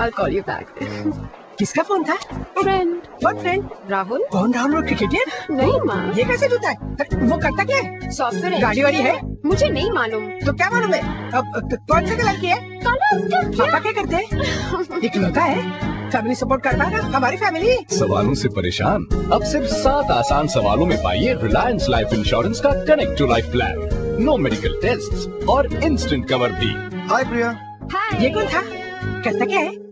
I'll call you back. Oh. किसका phone था? Friend what friend Rahul. कौन राहुल और क्रिकेटियन? नहीं माँ. ये कैसे जूता है वो करता क्या है? सॉफ्टवेयर गाड़ी वाड़ी है? मुझे नहीं मालूम. तो क्या मालूम है? अब तो कौन सा कलर की है? पापा क्या करते हैं? इकलौता है? फैमिली सपोर्ट करता है ना? हमारी फैमिली सवालों से परेशान? अब सिर्फ़ सात आसान सवालों में पाइए रिलायंस लाइफ इंश्योरेंस का connect to life plan no medical test और इंस्टेंट कवर भी. हाय प्रिया हाय ये कौन था? करता क्या है?